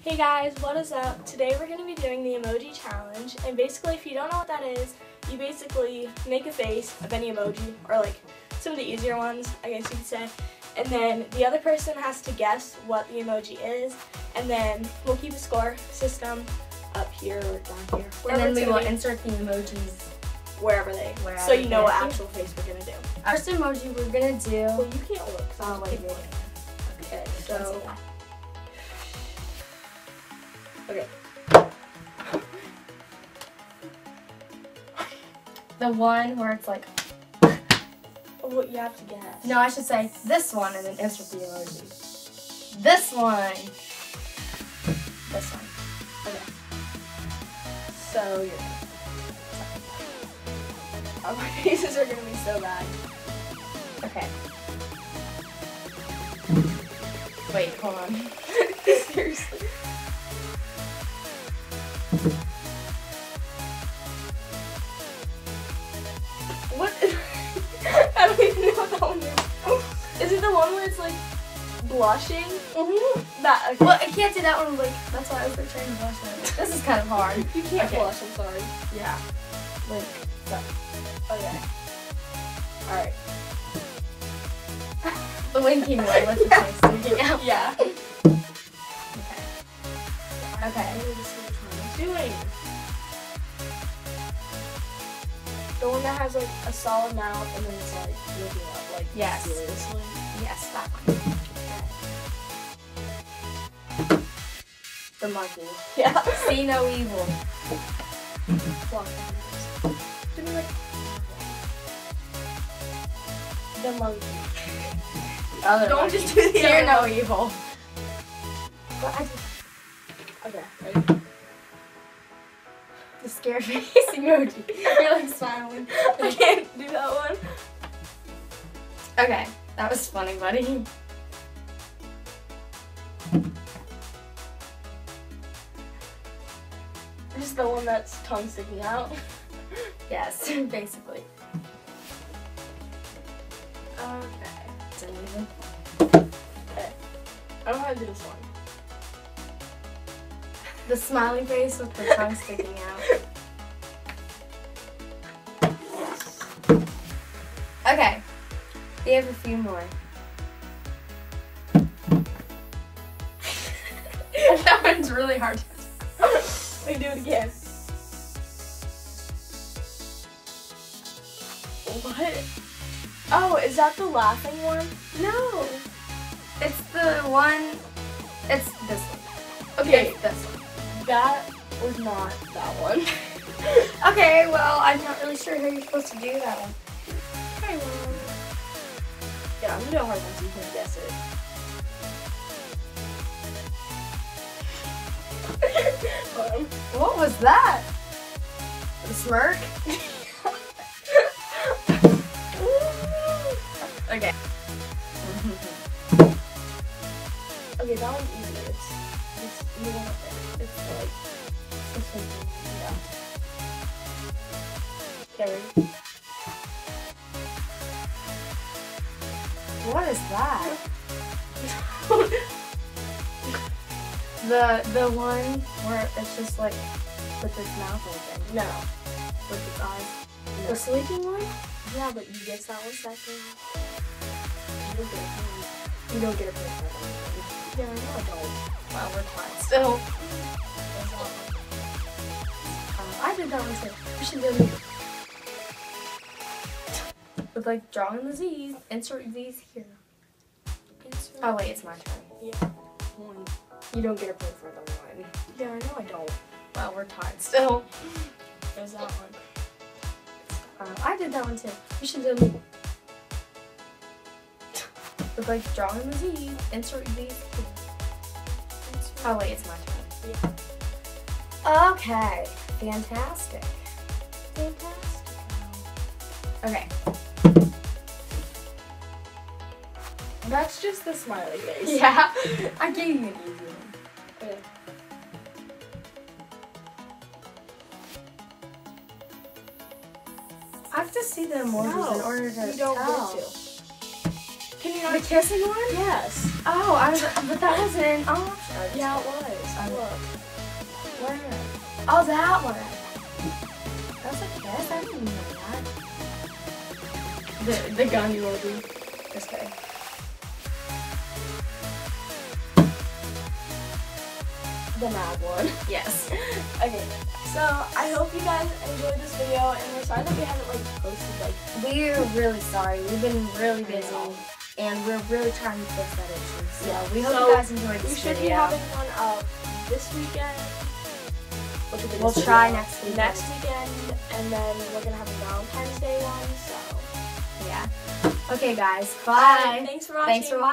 Hey guys, what is up? Today we're going to be doing the emoji challenge and basically if you don't know what that is, you basically make a face of any emoji or like some of the easier ones, I guess you could say, and then the other person has to guess what the emoji is and then we'll keep a score system up here or down here. And then we will be, insert the emojis. wherever they, wherever so you know what actual face we're going to do. First emoji we're gonna do... Well, you can't look, I'm wait, picking wait. one. Okay, so- Okay. the one where it's like oh, Well, you have to guess. no, I should say this one and then insert the emoji. This one. This one. Okay. So you're. Oh, my faces are gonna be so bad. Okay. Wait, hold on. Seriously. Blushing? Mm-hmm. That. Okay. Well, I can't do that one. Like that's why I was like trying to blush that. This is kind of hard. you can't okay. blush. I'm sorry. Yeah. Like so. Okay. All right. the winking one with the face sticking out. Yeah. Okay. Okay. I need to see which one I'm doing. The one that has like a solid mouth and then it's like looking up, like Yes. seriously. Yes, that one. The monkey. Yeah. See no evil. Block. Give me like the monkey. Other Don't monkey. just do the Fear other no evil. But I Okay, ready? The scared face emoji. You're like smiling. I can't do that one. Okay, that was funny, buddy. One that's tongue sticking out. Yes, basically. Okay. Uneven. I don't how to do this one. The smiling face with the tongue sticking out. Okay, we have a few more. that one's really hard. Me do it again. What? Oh, is that the laughing one? No, it's the one. It's this one. Okay, It's this one. that was not that one. Okay, well, I'm not really sure how you're supposed to do that one. Hi, Mom. Yeah, I'm gonna do a hard one so you can guess it. um, What was that? The smirk? Okay. okay, that one's easy. It's, it's up there. It's like, it's something, yeah. Okay. What is that? The the one where it's just like with its mouth open, No. with its eyes. The sleeping one? Yeah, but you guessed that one second. You don't get a point. You don't get a point for that. Yeah, I know I don't. Well, we're fine. Still, There's that one. I did that one too. We should do it. With like drawing the Z's, insert these here. Insert- Oh wait, it's my turn. Yeah. One. You don't get a point for the one. Yeah, I know I don't. Well, we're tied still. There's that one. Um, I did that one too. We should do With like drawing the Z's, insert these. Oh wait, it's my turn. Yeah. Okay, fantastic. Fantastic. Okay, That's just the smiley face. yeah, I gave you an easy one. Okay. I have to see the emojis No, in order to you don't tell. get to. Can you The kissing one? Yes. Oh, I was, but that wasn't an option. Yeah, it was. I Look. Where? Oh, that one. That's a kiss. I didn't know that. The the gun emoji. Just kidding. The mad one. Yes. Okay. So I hope you guys enjoyed this video, and we're sorry that we haven't like posted like We're really sorry. We've been really busy, and we're really trying to fix that issue. So Yeah. we hope So, you guys enjoyed this we should be having one up this weekend. We'll try next weekend. Next weekend, and then we're gonna have a Valentine's Day one. So yeah. Okay, guys. Alright, Bye. thanks for watching. Thanks for watching.